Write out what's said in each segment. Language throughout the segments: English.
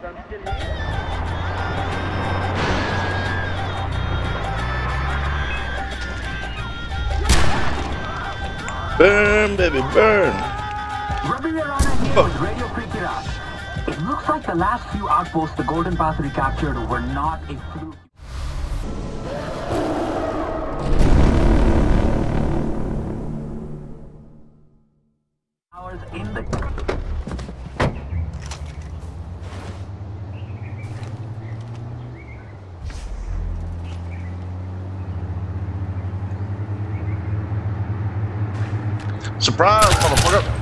Burn, baby, burn. Oh. Radio freaking out. It looks like the last few outposts the Golden Path recaptured were not a fluke. Surprise, motherfucker.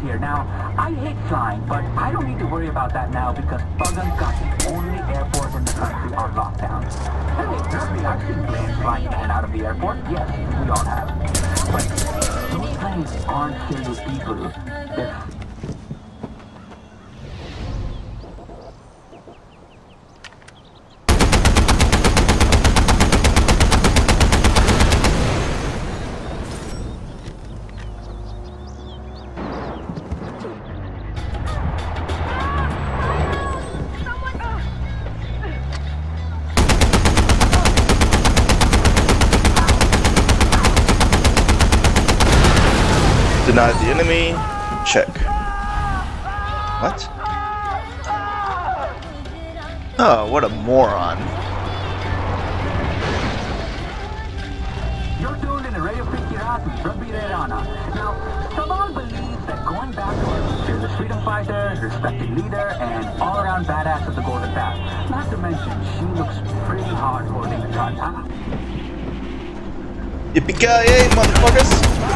Here. Now, I hate flying, but I don't need to worry about that now because the only airport in the country on lockdown. Hey, Rabi, I've seen planes flying in and out of the airport. Yes, we all have. But those planes aren't with people. They're Denied the enemy. Check. What? Oh, what a moron. You're tuned in to Radio Pikirati, Rabi Rana. Now, Sabal believes that going backwards is a freedom fighter, respected leader, and all-around badass of the Golden Path. Not to mention, she looks pretty hard holding the gun. Ah, Yippee-ki-yay, motherfuckers!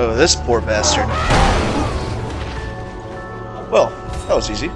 Oh, this poor bastard. Well, that was easy.